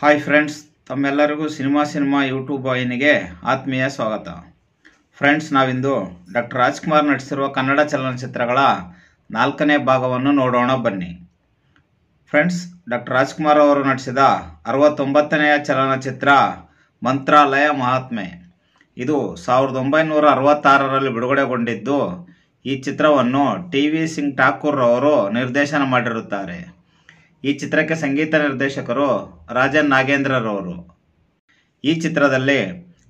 Hi friends ತಮ್ಮೆಲ್ಲರಿಗೂ cinema cinema YouTube ವಾಹಿನಿಗೆ ಆತ್ಮೀಯ ಸ್ವಾಗತ. ಫ್ರೆಂಡ್ಸ್ ನಾವಿಂದು ಡಾಕ್ಟರ್ ರಾಜ್ಕುಮಾರ್ ನಟಿಸಿರುವ ಕನ್ನಡ ಚಲನಚಿತ್ರಗಳ ನಾಲ್ಕನೇ ಭಾಗವನ್ನು ನೋಡೋಣ ಬನ್ನಿ. ಫ್ರೆಂಡ್ಸ್ ಡಾಕ್ಟರ್ ರಾಜ್ಕುಮಾರ್ ಅವರು ನಟಿಸಿದ ಅರವತ್ತೊಂಬತ್ತನೆಯ ಚಲನಚಿತ್ರ ಮಂತ್ರಾಲಯ ಮಹಾತ್ಮೆ. ಇದು ಸಾವಿರದ ಒಂಬೈನೂರ ಅರವತ್ತಾರರಲ್ಲಿ ಬಿಡುಗಡೆಗೊಂಡಿದ್ದು ಈ ಚಿತ್ರವನ್ನು ಟಿ ವಿ ಸಿಂಗ್ ಠಾಕೂರ್ ಅವರು ನಿರ್ದೇಶನ ಮಾಡಿರುತ್ತಾರೆ. ಈ ಚಿತ್ರಕ್ಕೆ ಸಂಗೀತ ನಿರ್ದೇಶಕರು ರಾಜನ್ ನಾಗೇಂದ್ರರವರು. ಈ ಚಿತ್ರದಲ್ಲಿ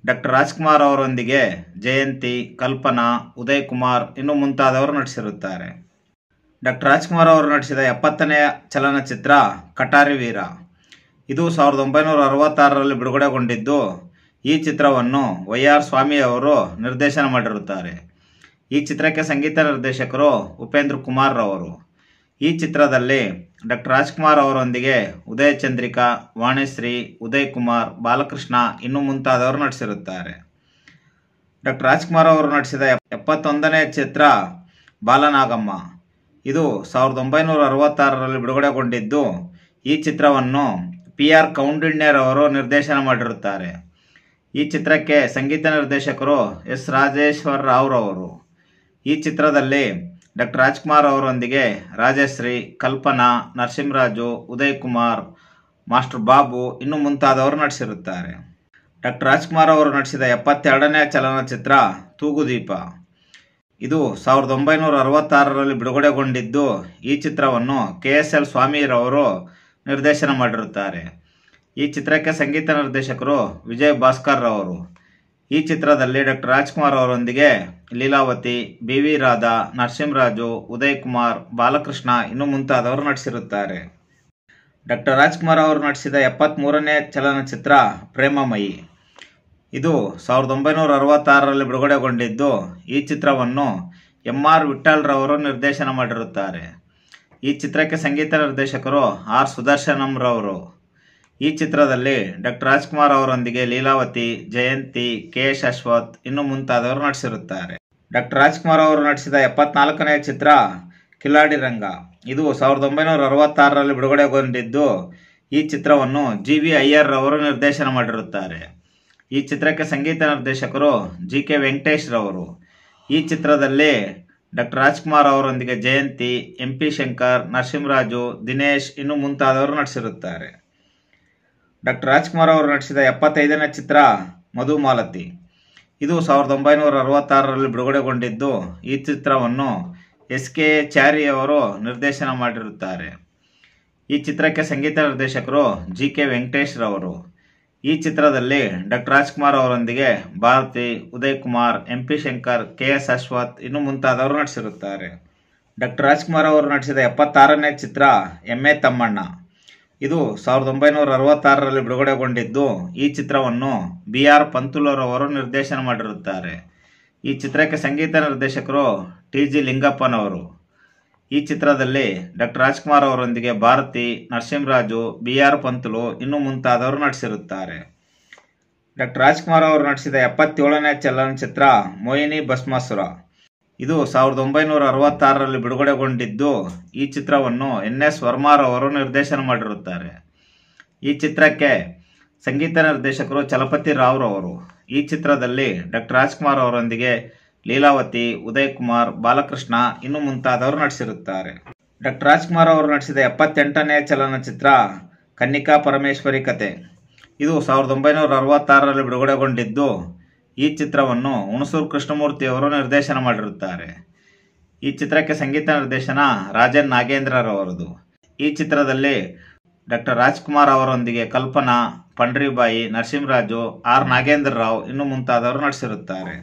ಡಾಕ್ಟರ್ ರಾಜ್ಕುಮಾರ್ ಅವರೊಂದಿಗೆ ಜಯಂತಿ, ಕಲ್ಪನಾ ಉದಯ್ ಕುಮಾರ್ ಇನ್ನು ಮುಂತಾದವರು ನಟಿಸಿರುತ್ತಾರೆ. ಡಾಕ್ಟರ್ ರಾಜ್ಕುಮಾರ್ ಅವರು ನಟಿಸಿದ ಎಪ್ಪತ್ತನೆಯ ಚಲನಚಿತ್ರ ಕಟಾರಿ ವೀರ. ಇದು ಸಾವಿರದ ಒಂಬೈನೂರ ಅರವತ್ತಾರರಲ್ಲಿ ಬಿಡುಗಡೆಗೊಂಡಿದ್ದು, ಈ ಚಿತ್ರವನ್ನು ವೈ ಆರ್ ಸ್ವಾಮಿ ಅವರು ನಿರ್ದೇಶನ ಮಾಡಿರುತ್ತಾರೆ. ಈ ಚಿತ್ರಕ್ಕೆ ಸಂಗೀತ ನಿರ್ದೇಶಕರು ಉಪೇಂದ್ರ ಕುಮಾರ್ ರವರು. ಈ ಚಿತ್ರದಲ್ಲಿ ಡಾಕ್ಟರ್ ರಾಜ್ಕುಮಾರ್ ಅವರೊಂದಿಗೆ ಉದಯ ಚಂದ್ರಿಕಾ, ವಾಣಿಶ್ರೀ, ಉದಯ್ ಕುಮಾರ್, ಬಾಲಕೃಷ್ಣ ಇನ್ನು ಮುಂತಾದವರು ನಟಿಸಿರುತ್ತಾರೆ. ಡಾಕ್ಟರ್ ರಾಜ್ಕುಮಾರ್ ಅವರು ನಟಿಸಿದ ಎಪ್- ಎಪ್ಪತ್ತೊಂದನೇ ಚಿತ್ರ ಬಾಲನಾಗಮ್ಮ. ಇದು ಸಾವಿರದ ಒಂಬೈನೂರ ಅರವತ್ತಾರರಲ್ಲಿ ಬಿಡುಗಡೆಗೊಂಡಿದ್ದು, ಈ ಚಿತ್ರವನ್ನು ಪಿ ಆರ್ ಕೌಂಡಿಣ್ಯರ್ ಅವರು ನಿರ್ದೇಶನ ಮಾಡಿರುತ್ತಾರೆ. ಈ ಚಿತ್ರಕ್ಕೆ ಸಂಗೀತ ನಿರ್ದೇಶಕರು ಎಸ್ ರಾಜೇಶ್ವರ್ ರಾವ್ರವರು. ಈ ಚಿತ್ರದಲ್ಲಿ ಡಾಕ್ಟರ್ ರಾಜ್ಕುಮಾರ್ ಅವರೊಂದಿಗೆ ರಾಜಶ್ರೀ, ಕಲ್ಪನಾ, ನರಸಿಂಹರಾಜು ಉದಯ್ ಕುಮಾರ್ ಮಾಸ್ಟರ್ ಬಾಬು, ಇನ್ನು ಮುಂತಾದವರು ನಟಿಸಿರುತ್ತಾರೆ. ಡಾಕ್ಟರ್ ರಾಜ್ಕುಮಾರ್ ಅವರು ನಟಿಸಿದ ಎಪ್ಪತ್ತೆರಡನೇ ಚಲನಚಿತ್ರ ತೂಗುದೀಪ. ಇದು ಸಾವಿರದ ಒಂಬೈನೂರ ಅರವತ್ತಾರರಲ್ಲಿ ಬಿಡುಗಡೆಗೊಂಡಿದ್ದು ಈ ಚಿತ್ರವನ್ನು ಕೆ ಎಸ್ ಎಲ್ ಸ್ವಾಮಿರವರು ನಿರ್ದೇಶನ ಮಾಡಿರುತ್ತಾರೆ. ಈ ಚಿತ್ರಕ್ಕೆ ಸಂಗೀತ ನಿರ್ದೇಶಕರು ವಿಜಯ್ ಭಾಸ್ಕರ್ ರವರು. ಈ ಚಿತ್ರದಲ್ಲಿ ಡಾಕ್ಟರ್ ರಾಜ್ಕುಮಾರ್ ಅವರೊಂದಿಗೆ ಲೀಲಾವತಿ ಬಿ ವಿ ರಾಧಾ, ನರಸಿಂಹರಾಜು ಉದಯ್ ಕುಮಾರ್ ಬಾಲಕೃಷ್ಣ ಇನ್ನು ಮುಂತಾದವರು ನಟಿಸಿರುತ್ತಾರೆ. ಡಾಕ್ಟರ್ ರಾಜ್ಕುಮಾರ್ ಅವರು ನಟಿಸಿದ ಎಪ್ಪತ್ತ್ಮೂರನೇ ಚಲನಚಿತ್ರ ಪ್ರೇಮಮಯಿ. ಇದು ಸಾವಿರದ ಒಂಬೈನೂರ ಅರವತ್ತಾರರಲ್ಲಿ ಬಿಡುಗಡೆಗೊಂಡಿದ್ದು, ಈ ಚಿತ್ರವನ್ನು ಎಂ ಆರ್ ವಿಠಲ್ರವರು ನಿರ್ದೇಶನ ಮಾಡಿರುತ್ತಾರೆ. ಈ ಚಿತ್ರಕ್ಕೆ ಸಂಗೀತ ನಿರ್ದೇಶಕರು ಆರ್. ಸುದರ್ಶನಂರವರು ಈ ಚಿತ್ರದಲ್ಲಿ ಡಾಕ್ಟರ್ ರಾಜ್ಕುಮಾರ್ ಅವರೊಂದಿಗೆ ಲೀಲಾವತಿ, ಜಯಂತಿ ಕೆ ಎಸ್ ಇನ್ನು ಮುಂತಾದವರು ನಟಿಸಿರುತ್ತಾರೆ. ಡಾಕ್ಟರ್ ರಾಜ್ಕುಮಾರ್ ಅವರು ನಟಿಸಿದ ಎಪ್ಪತ್ನಾಲ್ಕನೇ ಚಿತ್ರ ಕಿಲಾಡಿ ರಂಗ. ಇದು ಸಾವಿರದ ಒಂಬೈನೂರ ಅರವತ್ತಾರರಲ್ಲಿ ಬಿಡುಗಡೆಗೊಂಡಿದ್ದು ಈ ಚಿತ್ರವನ್ನು ಜಿ ವಿ ಅಯ್ಯರ್ ಅವರು ನಿರ್ದೇಶನ ಮಾಡಿರುತ್ತಾರೆ. ಈ ಚಿತ್ರಕ್ಕೆ ಸಂಗೀತ ನಿರ್ದೇಶಕರು ಜಿ ಕೆ ವೆಂಕಟೇಶ್ ರವರು. ಈ ಚಿತ್ರದಲ್ಲಿ ಡಾಕ್ಟರ್ ರಾಜ್ಕುಮಾರ್ ಅವರೊಂದಿಗೆ ಜಯಂತಿ ಎಂ ಪಿ ಶಂಕರ್, ನರಸಿಂಹರಾಜು, ದಿನೇಶ್ ಇನ್ನು ಮುಂತಾದವರು ನಟಿಸಿರುತ್ತಾರೆ. ಡಾಕ್ಟರ್ ರಾಜ್ಕುಮಾರ್ ಅವರು ನಟಿಸಿದ ಎಪ್ಪತ್ತೈದನೇ ಚಿತ್ರ ಮಧುಮಾಲತಿ ಇದು ಸಾವಿರದ ಒಂಬೈನೂರ ಅರವತ್ತಾರರಲ್ಲಿ ಬಿಡುಗಡೆಗೊಂಡಿದ್ದು, ಈ ಚಿತ್ರವನ್ನು ಎಸ್ ಕೆ ಚಾರಿ ಅವರು ನಿರ್ದೇಶನ ಮಾಡಿರುತ್ತಾರೆ. ಈ ಚಿತ್ರಕ್ಕೆ ಸಂಗೀತ ನಿರ್ದೇಶಕರು ಜಿ ಕೆ ವೆಂಕಟೇಶ್ ರವರು. ಈ ಚಿತ್ರದಲ್ಲಿ ಡಾಕ್ಟರ್ ರಾಜ್ಕುಮಾರ್ ಅವರೊಂದಿಗೆ Bharathi Uday Kumar M P Shankar, K S Ashwath ಇನ್ನು ಮುಂತಾದವರು ನಟಿಸಿರುತ್ತಾರೆ. ಡಾಕ್ಟರ್ ರಾಜ್ಕುಮಾರ್ ಅವರು ನಟಿಸಿದ ಎಪ್ಪತ್ತಾರನೇ ಚಿತ್ರ ಎಮ್ಮೆ ತಮ್ಮಣ್ಣ. ಇದು ಸಾವಿರದ ಒಂಬೈನೂರ ಅರವತ್ತಾರರಲ್ಲಿ ಬಿಡುಗಡೆಗೊಂಡಿದ್ದು, ಈ ಚಿತ್ರವನ್ನು ಬಿ ಆರ್ ಪಂತುಲರವರು ನಿರ್ದೇಶನ ಮಾಡಿರುತ್ತಾರೆ. ಈ ಚಿತ್ರಕ್ಕೆ ಸಂಗೀತ ನಿರ್ದೇಶಕರು ಟಿ ಜಿ ಲಿಂಗಪ್ಪನವರು. ಈ ಚಿತ್ರದಲ್ಲಿ ಡಾಕ್ಟರ್ ರಾಜ್ಕುಮಾರ್ ಅವರೊಂದಿಗೆ ಭಾರತಿ, ನರಸಿಂಹರಾಜು ಬಿ ಆರ್ ಪಂತುಲು ಇನ್ನೂ ಮುಂತಾದವರು ನಟಿಸಿರುತ್ತಾರೆ. ಡಾಕ್ಟರ್ ರಾಜ್ಕುಮಾರ್ ಅವರು ನಟಿಸಿದ ಎಪ್ಪತ್ತೇಳನೇ ಚಲನಚಿತ್ರ ಮೋಹಿನಿ ಭಸ್ಮಾಸುರ. ಇದು ಸಾವಿರದ ಒಂಬೈನೂರ ಅರವತ್ತಾರರಲ್ಲಿ ಬಿಡುಗಡೆಗೊಂಡಿದ್ದು ಈ ಚಿತ್ರವನ್ನು ಎನ್ ಎಸ್ ವರ್ಮಾರವರು ನಿರ್ದೇಶನ ಮಾಡಿರುತ್ತಾರೆ. ಈ ಚಿತ್ರಕ್ಕೆ ಸಂಗೀತ ನಿರ್ದೇಶಕರು ಚಲಪತಿ ರಾವ್ ರಾವ್ರವರು ಈ ಚಿತ್ರದಲ್ಲಿ ಡಾಕ್ಟರ್ ರಾಜ್ಕುಮಾರ್ ಅವರೊಂದಿಗೆ ಲೀಲಾವತಿ ಉದಯ್ ಕುಮಾರ್ ಬಾಲಕೃಷ್ಣ ಇನ್ನು ಮುಂತಾದವರು ನಟಿಸಿರುತ್ತಾರೆ. ಡಾಕ್ಟರ್ ರಾಜ್ಕುಮಾರ್ ಅವರು ನಟಿಸಿದ ಎಪ್ಪತ್ತೆಂಟನೇ ಚಲನಚಿತ್ರ ಕನ್ನಿಕಾ ಪರಮೇಶ್ವರಿ ಕತೆ. ಇದು ಸಾವಿರದ ಒಂಬೈನೂರ ಅರವತ್ತಾರರಲ್ಲಿ ಬಿಡುಗಡೆಗೊಂಡಿದ್ದು ಈ ಚಿತ್ರವನ್ನು ಹುಣಸೂರು ಕೃಷ್ಣಮೂರ್ತಿ ಅವರು ನಿರ್ದೇಶನ ಮಾಡಿರುತ್ತಾರೆ. ಈ ಚಿತ್ರಕ್ಕೆ ಸಂಗೀತ ನಿರ್ದೇಶನ ರಾಜನ್ ನಾಗೇಂದ್ರರವರದು ಈ ಚಿತ್ರದಲ್ಲಿ ಡಾಕ್ಟರ್ ರಾಜ್ಕುಮಾರ್ ಅವರೊಂದಿಗೆ ಕಲ್ಪನಾ, ಪಂಡ್ರಿಬಾಯಿ, ನರಸಿಂಹರಾಜು, ಆರ್ ನಾಗೇಂದ್ರ ರಾವ್ ಇನ್ನು ಮುಂತಾದವರು ನಟಿಸಿರುತ್ತಾರೆ.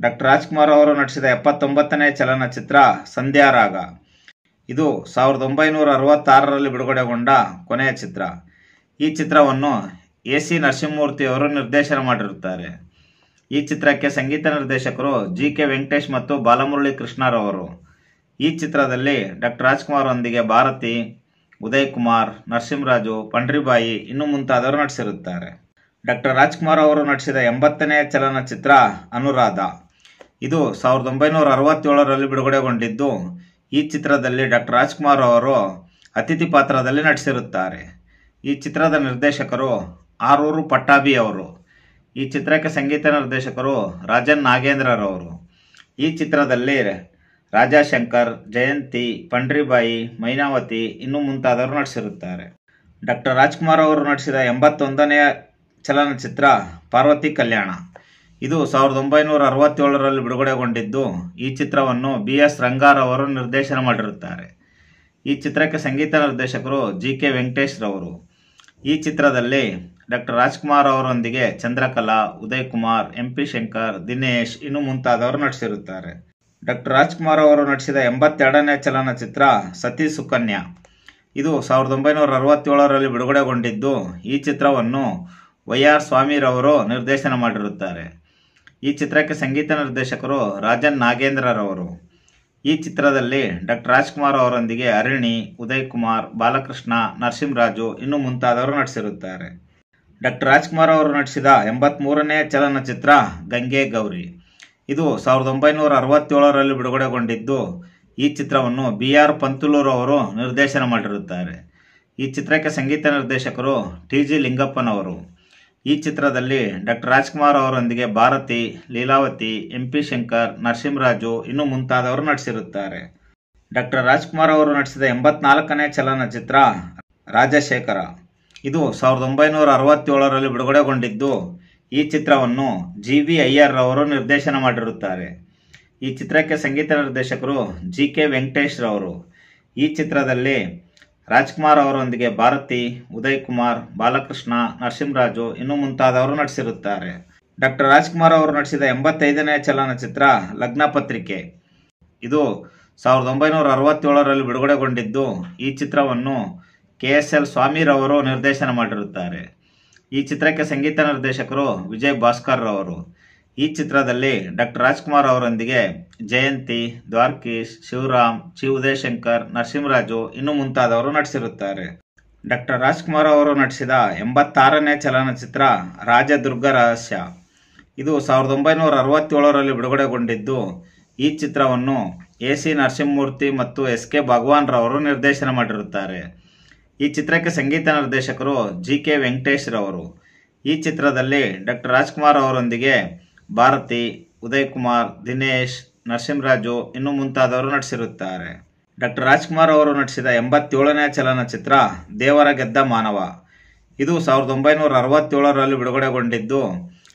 ಡಾಕ್ಟರ್ ರಾಜ್ಕುಮಾರ್ ಅವರು ನಟಿಸಿದ ಎಪ್ಪತ್ತೊಂಬತ್ತನೇ ಚಲನಚಿತ್ರ ಸಂಧ್ಯಾರಾಗ ಇದು ಸಾವಿರದ ಒಂಬೈನೂರ ಅರವತ್ತಾರರಲ್ಲಿ ಬಿಡುಗಡೆಗೊಂಡ ಕೊನೆಯ ಚಿತ್ರ. ಈ ಚಿತ್ರವನ್ನು ಎ ಸಿ ನರಸಿಂಹಮೂರ್ತಿಯವರು ನಿರ್ದೇಶನ ಮಾಡಿರುತ್ತಾರೆ. ಈ ಚಿತ್ರಕ್ಕೆ ಸಂಗೀತ ನಿರ್ದೇಶಕರು ಜಿ ಕೆ ವೆಂಕಟೇಶ್ ಮತ್ತು ಬಾಲಮುರಳಿ ಕೃಷ್ಣರವರು ಈ ಚಿತ್ರದಲ್ಲಿ ಡಾಕ್ಟರ್ ರಾಜ್ಕುಮಾರ್ ಒಂದಿಗೆ ಭಾರತಿ ಉದಯ್ ಕುಮಾರ್ ನರಸಿಂಹರಾಜು, ಪಂಡ್ರಿಬಾಯಿ ಇನ್ನು ಮುಂತಾದವರು ನಟಿಸಿರುತ್ತಾರೆ. ಡಾಕ್ಟರ್ ರಾಜ್ಕುಮಾರ್ ಅವರು ನಟಿಸಿದ ಎಂಬತ್ತನೇ ಚಲನಚಿತ್ರ ಅನುರಾಧ. ಇದು ಸಾವಿರದ ಒಂಬೈನೂರ ಅರವತ್ತೇಳರಲ್ಲಿ ಬಿಡುಗಡೆಗೊಂಡಿದ್ದು, ಈ ಚಿತ್ರದಲ್ಲಿ ಡಾಕ್ಟರ್ ರಾಜ್ಕುಮಾರ್ ಅವರು ಅತಿಥಿ ಪಾತ್ರದಲ್ಲಿ ನಟಿಸಿರುತ್ತಾರೆ. ಈ ಚಿತ್ರದ ನಿರ್ದೇಶಕರು ಆರೂರು ಪಟ್ಟಾಭಿ ಅವರು ಈ ಚಿತ್ರಕ್ಕೆ ಸಂಗೀತ ನಿರ್ದೇಶಕರು ರಾಜನ್ ನಾಗೇಂದ್ರರವರು. ಈ ಚಿತ್ರದಲ್ಲಿ ರಾಜಾಶಂಕರ್ ಜಯಂತಿ, ಪಂಡ್ರಿಬಾಯಿ, ಮೈನಾವತಿ ಇನ್ನೂ ಮುಂತಾದವರು ನಟಿಸಿರುತ್ತಾರೆ. ಡಾಕ್ಟರ್ ರಾಜ್ಕುಮಾರ್ ಅವರು ನಟಿಸಿದ ಎಂಬತ್ತೊಂದನೆಯ ಚಲನಚಿತ್ರ ಪಾರ್ವತಿ ಕಲ್ಯಾಣ. ಇದು ಸಾವಿರದ ಒಂಬೈನೂರ ಅರವತ್ತೇಳರಲ್ಲಿ ಬಿಡುಗಡೆಗೊಂಡಿದ್ದು ಈ ಚಿತ್ರವನ್ನು ಬಿ ಎಸ್ ರಂಗಾರವರು ನಿರ್ದೇಶನ ಮಾಡಿರುತ್ತಾರೆ. ಈ ಚಿತ್ರಕ್ಕೆ ಸಂಗೀತ ನಿರ್ದೇಶಕರು ಜಿ ಕೆ ವೆಂಕಟೇಶ್ರವರು. ಈ ಚಿತ್ರದಲ್ಲಿ ಡಾಕ್ಟರ್ ರಾಜ್ಕುಮಾರ್ ಅವರೊಂದಿಗೆ ಚಂದ್ರಕಲಾ ಉದಯ್ ಕುಮಾರ್ ಎಂ ಪಿ ಶಂಕರ್, ದಿನೇಶ್ ಇನ್ನು ಮುಂತಾದವರು ನಟಿಸಿರುತ್ತಾರೆ. ಡಾಕ್ಟರ್ ರಾಜ್ಕುಮಾರ್ ಅವರು ನಟಿಸಿದ ಎಂಬತ್ತೆರಡನೇ ಚಲನಚಿತ್ರ ಸತಿ ಸುಕನ್ಯಾ. ಇದು ಸಾವಿರದ ಒಂಬೈನೂರ ಅರವತ್ತೇಳರಲ್ಲಿ ಬಿಡುಗಡೆಗೊಂಡಿದ್ದು, ಈ ಚಿತ್ರವನ್ನು ವೈ ಆರ್ ಸ್ವಾಮಿರವರು ನಿರ್ದೇಶನ ಮಾಡಿರುತ್ತಾರೆ. ಈ ಚಿತ್ರಕ್ಕೆ ಸಂಗೀತ ನಿರ್ದೇಶಕರು ರಾಜನ್ ನಾಗೇಂದ್ರರವರು ಈ ಚಿತ್ರದಲ್ಲಿ ಡಾಕ್ಟರ್ ರಾಜ್ಕುಮಾರ್ ಅವರೊಂದಿಗೆ ಅರಿಣಿ ಉದಯ್ ಕುಮಾರ್ ಬಾಲಕೃಷ್ಣ, ನರಸಿಂಹರಾಜು ಇನ್ನು ಮುಂತಾದವರು ನಟಿಸಿರುತ್ತಾರೆ. ಡಾಕ್ಟರ್ ರಾಜ್ಕುಮಾರ್ ಅವರು ನಟಿಸಿದ ಎಂಬತ್ಮೂರನೇ ಚಲನಚಿತ್ರ ಗಂಗೆ ಗೌರಿ. ಇದು ಸಾವಿರದ ಒಂಬೈನೂರ ಅರವತ್ತೇಳರಲ್ಲಿ ಬಿಡುಗಡೆಗೊಂಡಿದ್ದು, ಈ ಚಿತ್ರವನ್ನು ಬಿ ಆರ್ ಪಂತುಲೂರು ಅವರು ನಿರ್ದೇಶನ ಮಾಡಿರುತ್ತಾರೆ. ಈ ಚಿತ್ರಕ್ಕೆ ಸಂಗೀತ ನಿರ್ದೇಶಕರು ಟಿ ಜಿ ಲಿಂಗಪ್ಪನವರು. ಈ ಚಿತ್ರದಲ್ಲಿ ಡಾಕ್ಟರ್ ರಾಜ್ಕುಮಾರ್ ಅವರೊಂದಿಗೆ ಭಾರತಿ, ಲೀಲಾವತಿ ಎಂ ಪಿ ಶಂಕರ್, ನರಸಿಂಹರಾಜು ಇನ್ನು ಮುಂತಾದವರು ನಟಿಸಿರುತ್ತಾರೆ. ಡಾಕ್ಟರ್ ರಾಜ್ಕುಮಾರ್ ಅವರು ನಟಿಸಿದ ಎಂಬತ್ನಾಲ್ಕನೇ ಚಲನಚಿತ್ರ ರಾಜಶೇಖರ. ಇದು ಸಾವಿರದ ಒಂಬೈನೂರ ಅರವತ್ತೇಳರಲ್ಲಿ ಬಿಡುಗಡೆಗೊಂಡಿದ್ದು, ಈ ಚಿತ್ರವನ್ನು ಜಿ ವಿ ಅಯ್ಯರ್ ಅವರು ನಿರ್ದೇಶನ ಮಾಡಿರುತ್ತಾರೆ. ಈ ಚಿತ್ರಕ್ಕೆ ಸಂಗೀತ ನಿರ್ದೇಶಕರು ಜಿ ಕೆ ವೆಂಕಟೇಶ್ ರವರು ಈ ಚಿತ್ರದಲ್ಲಿ ರಾಜ್ಕುಮಾರ್ ಅವರೊಂದಿಗೆ ಭಾರತಿ ಉದಯ್ ಕುಮಾರ್ ಬಾಲಕೃಷ್ಣ, ನರಸಿಂಹರಾಜು ಇನ್ನು ಮುಂತಾದವರು ನಟಿಸಿರುತ್ತಾರೆ. ಡಾಕ್ಟರ್ ರಾಜ್ಕುಮಾರ್ ಅವರು ನಟಿಸಿದ ಎಂಬತ್ತೈದನೇ ಚಲನಚಿತ್ರ ಲಗ್ನ ಪತ್ರಿಕೆ. ಇದು ಸಾವಿರದ ಒಂಬೈನೂರ ಅರವತ್ತೇಳರಲ್ಲಿ ಬಿಡುಗಡೆಗೊಂಡಿದ್ದು, ಈ ಚಿತ್ರವನ್ನು ಕೆ ಎಸ್ ಎಲ್ ಸ್ವಾಮಿರವರು ನಿರ್ದೇಶನ ಮಾಡಿರುತ್ತಾರೆ. ಈ ಚಿತ್ರಕ್ಕೆ ಸಂಗೀತ ನಿರ್ದೇಶಕರು ವಿಜಯ್ ಭಾಸ್ಕರ್ ರವರು. ಈ ಚಿತ್ರದಲ್ಲಿ ಡಾಕ್ಟರ್ ರಾಜ್ಕುಮಾರ್ ಅವರೊಂದಿಗೆ ಜಯಂತಿ, ದ್ವಾರ್ಕೀಶ್, ಶಿವರಾಮ್ ಚಿ ಉದಯಶಂಕರ್, ನರಸಿಂಹರಾಜು ಇನ್ನು ಮುಂತಾದವರು ನಟಿಸಿರುತ್ತಾರೆ. ಡಾಕ್ಟರ್ ರಾಜ್ಕುಮಾರ್ ಅವರು ನಟಿಸಿದ ಎಂಬತ್ತಾರನೇ ಚಲನಚಿತ್ರ ರಾಜದುರ್ಗ ರಹಸ್ಯ. ಇದು ಸಾವಿರದ ಒಂಬೈನೂರ ಅರವತ್ತೇಳರಲ್ಲಿ ಬಿಡುಗಡೆಗೊಂಡಿದ್ದು, ಈ ಚಿತ್ರವನ್ನು ಎ ಸಿ ನರಸಿಂಹಮೂರ್ತಿ ಮತ್ತು ಎಸ್ ಕೆ ಭಗವಾನ್ ರವರು ನಿರ್ದೇಶನ ಮಾಡಿರುತ್ತಾರೆ. ಈ ಚಿತ್ರಕ್ಕೆ ಸಂಗೀತ ನಿರ್ದೇಶಕರು ಜಿ ಕೆ ವೆಂಕಟೇಶ್ ರವರು. ಈ ಚಿತ್ರದಲ್ಲಿ ಡಾಕ್ಟರ್ ರಾಜ್ಕುಮಾರ್ ಅವರೊಂದಿಗೆ ಭಾರತಿ ಉದಯ್ ಕುಮಾರ್ ದಿನೇಶ್, ನರಸಿಂಹರಾಜು ಇನ್ನು ಮುಂತಾದವರು ನಟಿಸಿರುತ್ತಾರೆ. ಡಾಕ್ಟರ್ ರಾಜ್ಕುಮಾರ್ ಅವರು ನಟಿಸಿದ ಎಂಬತ್ತೇಳನೇ ಚಲನಚಿತ್ರ ದೇವರ ಗೆದ್ದ ಮಾನವ. ಇದು ಸಾವಿರದ ಒಂಬೈನೂರ ಅರವತ್ತೇಳರಲ್ಲಿ ಬಿಡುಗಡೆಗೊಂಡಿದ್ದು,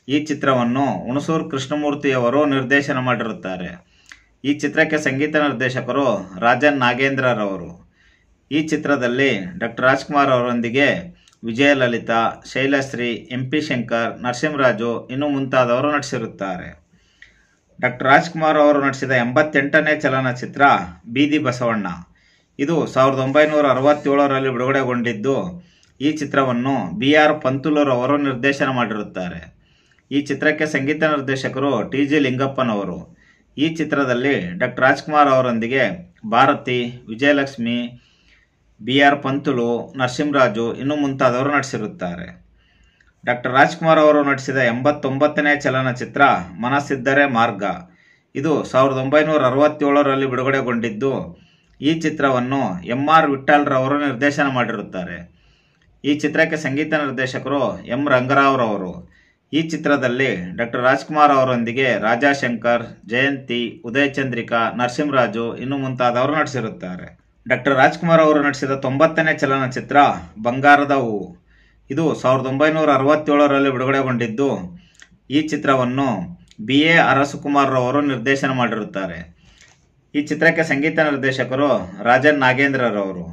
ಈ ಚಿತ್ರವನ್ನು ಹುಣಸೂರು ಕೃಷ್ಣಮೂರ್ತಿಯವರು ನಿರ್ದೇಶನ ಮಾಡಿರುತ್ತಾರೆ. ಈ ಚಿತ್ರಕ್ಕೆ ಸಂಗೀತ ನಿರ್ದೇಶಕರು ರಾಜನ್ ನಾಗೇಂದ್ರರವರು. ಈ ಚಿತ್ರದಲ್ಲಿ ಡಾಕ್ಟರ್ ರಾಜ್ಕುಮಾರ್ ಅವರೊಂದಿಗೆ ವಿಜಯಲಲಿತಾ ಶೈಲಶ್ರೀ, ಎಂ ಪಿ ಶಂಕರ್, ನರಸಿಂಹರಾಜು ಇನ್ನೂ ಮುಂತಾದವರು ನಟಿಸಿರುತ್ತಾರೆ. ಡಾಕ್ಟರ್ ರಾಜ್ಕುಮಾರ್ ಅವರು ನಟಿಸಿದ ಎಂಬತ್ತೆಂಟನೇ ಚಲನಚಿತ್ರ ಬೀದಿ ಬಸವಣ್ಣ. ಇದು ಸಾವಿರದ ಒಂಬೈನೂರ ಅರವತ್ತೇಳರಲ್ಲಿ ಬಿಡುಗಡೆಗೊಂಡಿದ್ದು ಈ ಚಿತ್ರವನ್ನು ಬಿ ಆರ್ ಪಂತುಲೂರ್ ಅವರು ನಿರ್ದೇಶನ ಮಾಡಿರುತ್ತಾರೆ. ಈ ಚಿತ್ರಕ್ಕೆ ಸಂಗೀತ ನಿರ್ದೇಶಕರು ಟಿ ಜಿ ಲಿಂಗಪ್ಪನವರು ಈ ಚಿತ್ರದಲ್ಲಿ ಡಾಕ್ಟರ್ ರಾಜ್ಕುಮಾರ್ ಅವರೊಂದಿಗೆ ಭಾರತಿ, ವಿಜಯಲಕ್ಷ್ಮಿ ಬಿ ಆರ್ ಪಂತುಲು, ನರಸಿಂಹರಾಜು ಇನ್ನು ಮುಂತಾದವರು ನಟಿಸಿರುತ್ತಾರೆ. ಡಾಕ್ಟರ್ ರಾಜ್ಕುಮಾರ್ ಅವರು ನಟಿಸಿದ ಎಂಬತ್ತೊಂಬತ್ತನೇ ಚಲನಚಿತ್ರ ಮನಸ್ಸಿದ್ದರೆ ಮಾರ್ಗ. ಇದು ಸಾವಿರದ ಒಂಬೈನೂರ ಅರವತ್ತೇಳರಲ್ಲಿ ಬಿಡುಗಡೆಗೊಂಡಿದ್ದು, ಈ ಚಿತ್ರವನ್ನು ಎಂ ಆರ್ ವಿಠಲ್ರವರು ನಿರ್ದೇಶನ ಮಾಡಿರುತ್ತಾರೆ. ಈ ಚಿತ್ರಕ್ಕೆ ಸಂಗೀತ ನಿರ್ದೇಶಕರು ಎಂ ರಂಗರಾವ್ರವರು ಈ ಚಿತ್ರದಲ್ಲಿ ಡಾಕ್ಟರ್ ರಾಜ್ಕುಮಾರ್ ಅವರೊಂದಿಗೆ ರಾಜಾಶಂಕರ್ ಜಯಂತಿ ಉದಯ ಚಂದ್ರಿಕಾ ನರಸಿಂಹರಾಜು ಇನ್ನು ಮುಂತಾದವರು ನಟಿಸಿರುತ್ತಾರೆ. ಡಾಕ್ಟರ್ ರಾಜ್ಕುಮಾರ್ ಅವರು ನಟಿಸಿದ ತೊಂಬತ್ತನೇ ಚಲನಚಿತ್ರ ಬಂಗಾರದ ಹೂವು ಇದು ಸಾವಿರದ ಒಂಬೈನೂರ ಅರವತ್ತೇಳರಲ್ಲಿ ಬಿಡುಗಡೆಗೊಂಡಿದ್ದು, ಈ ಚಿತ್ರವನ್ನು ಬಿ ಎ ಅರಸುಕುಮಾರ್ ರವರು ನಿರ್ದೇಶನ ಮಾಡಿರುತ್ತಾರೆ. ಈ ಚಿತ್ರಕ್ಕೆ ಸಂಗೀತ ನಿರ್ದೇಶಕರು ರಾಜನ್ ನಾಗೇಂದ್ರರವರು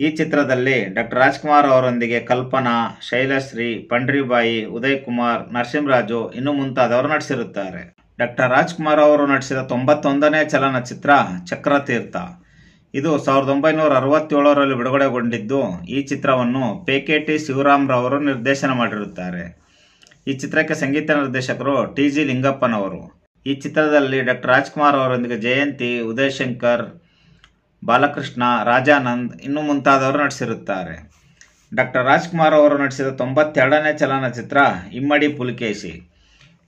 ಈ ಚಿತ್ರದಲ್ಲಿ ಡಾಕ್ಟರ್ ರಾಜ್ಕುಮಾರ್ ಅವರೊಂದಿಗೆ ಕಲ್ಪನಾ, ಶೈಲಶ್ರೀ, ಪಂಡ್ರಿಬಾಯಿ ಉದಯ್ ಕುಮಾರ್ ನರಸಿಂಹರಾಜು ಇನ್ನು ಮುಂತಾದವರು ನಟಿಸಿರುತ್ತಾರೆ. ಡಾಕ್ಟರ್ ರಾಜ್ಕುಮಾರ್ ಅವರು ನಟಿಸಿದ ತೊಂಬತ್ತೊಂದನೇ ಚಲನಚಿತ್ರ ಚಕ್ರತೀರ್ಥ. ಇದು ಸಾವಿರದ ಒಂಬೈನೂರ ಅರವತ್ತೇಳರಲ್ಲಿ ಬಿಡುಗಡೆಗೊಂಡಿದ್ದು, ಈ ಚಿತ್ರವನ್ನು ಪೇ ಕೆ ಟಿ ಶಿವರಾಮ್ರವರು ನಿರ್ದೇಶನ ಮಾಡಿರುತ್ತಾರೆ. ಈ ಚಿತ್ರಕ್ಕೆ ಸಂಗೀತ ನಿರ್ದೇಶಕರು ಟಿ ಜಿ ಲಿಂಗಪ್ಪನವರು. ಈ ಚಿತ್ರದಲ್ಲಿ ಡಾಕ್ಟರ್ ರಾಜ್ಕುಮಾರ್ ಅವರೊಂದಿಗೆ ಜಯಂತಿ, ಉದಯ್ ಶಂಕರ್, ಬಾಲಕೃಷ್ಣ, ರಾಜಾನಂದ್ ಇನ್ನು ಮುಂತಾದವರು ನಟಿಸಿರುತ್ತಾರೆ. ಡಾಕ್ಟರ್ ರಾಜ್ಕುಮಾರ್ ಅವರು ನಟಿಸಿದ ತೊಂಬತ್ತೆರಡನೇ ಚಲನಚಿತ್ರ ಇಮ್ಮಡಿ ಪುಲಿಕೇಶಿ.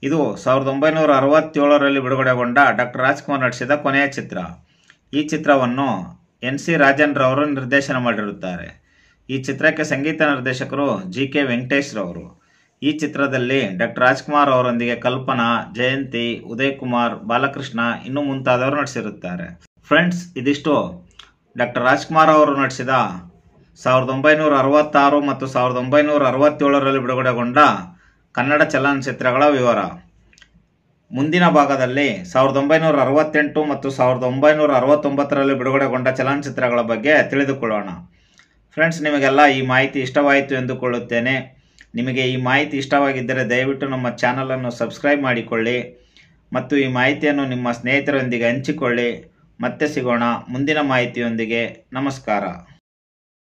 ಇದು ಸಾವಿರದ ಒಂಬೈನೂರ ಅರವತ್ತೇಳರಲ್ಲಿ ಬಿಡುಗಡೆಗೊಂಡ ಡಾಕ್ಟರ್ ರಾಜ್ಕುಮಾರ್ ನಟಿಸಿದ ಕೊನೆಯ ಚಿತ್ರ. ಈ ಚಿತ್ರವನ್ನು ಎನ್ ಸಿ ರಾಜನ್ ರವರು ನಿರ್ದೇಶನ ಮಾಡಿರುತ್ತಾರೆ. ಈ ಚಿತ್ರಕ್ಕೆ ಸಂಗೀತ ನಿರ್ದೇಶಕರು ಜಿ ಕೆ ವೆಂಕಟೇಶ್ ರವರು ಈ ಚಿತ್ರದಲ್ಲಿ ಡಾಕ್ಟರ್ ರಾಜ್ಕುಮಾರ್ ಅವರೊಂದಿಗೆ ಕಲ್ಪನಾ, ಜಯಂತಿ ಉದಯ್ ಕುಮಾರ್ ಬಾಲಕೃಷ್ಣ ಇನ್ನೂ ಮುಂತಾದವರು ನಟಿಸಿರುತ್ತಾರೆ. ಫ್ರೆಂಡ್ಸ್, ಇದಿಷ್ಟು ಡಾಕ್ಟರ್ ರಾಜ್ಕುಮಾರ್ ಅವರು ನಟಿಸಿದ ಸಾವಿರದ ಒಂಬೈನೂರ ಅರವತ್ತಾರು ಮತ್ತು ಸಾವಿರದ ಒಂಬೈನೂರ ಅರವತ್ತೇಳರಲ್ಲಿ ಬಿಡುಗಡೆಗೊಂಡ ಕನ್ನಡ ಚಲನಚಿತ್ರಗಳ ವಿವರ. ಮುಂದಿನ ಭಾಗದಲ್ಲಿ ಸಾವಿರದ ಒಂಬೈನೂರ ಅರವತ್ತೆಂಟು ಮತ್ತು ಸಾವಿರದ ಒಂಬೈನೂರ ಅರವತ್ತೊಂಬತ್ತರಲ್ಲಿ ಬಿಡುಗಡೆಗೊಂಡ ಚಲನಚಿತ್ರಗಳ ಬಗ್ಗೆ ತಿಳಿದುಕೊಳ್ಳೋಣ. ಫ್ರೆಂಡ್ಸ್, ನಿಮಗೆಲ್ಲ ಈ ಮಾಹಿತಿ ಇಷ್ಟವಾಯಿತು ಎಂದುಕೊಳ್ಳುತ್ತೇನೆ. ನಿಮಗೆ ಈ ಮಾಹಿತಿ ಇಷ್ಟವಾಗಿದ್ದರೆ ದಯವಿಟ್ಟು ನಮ್ಮ ಚಾನಲನ್ನು ಸಬ್ಸ್ಕ್ರೈಬ್ ಮಾಡಿಕೊಳ್ಳಿ ಮತ್ತು ಈ ಮಾಹಿತಿಯನ್ನು ನಿಮ್ಮ ಸ್ನೇಹಿತರೊಂದಿಗೆ ಹಂಚಿಕೊಳ್ಳಿ. ಮತ್ತೆ ಸಿಗೋಣ ಮುಂದಿನ ಮಾಹಿತಿಯೊಂದಿಗೆ. ನಮಸ್ಕಾರ.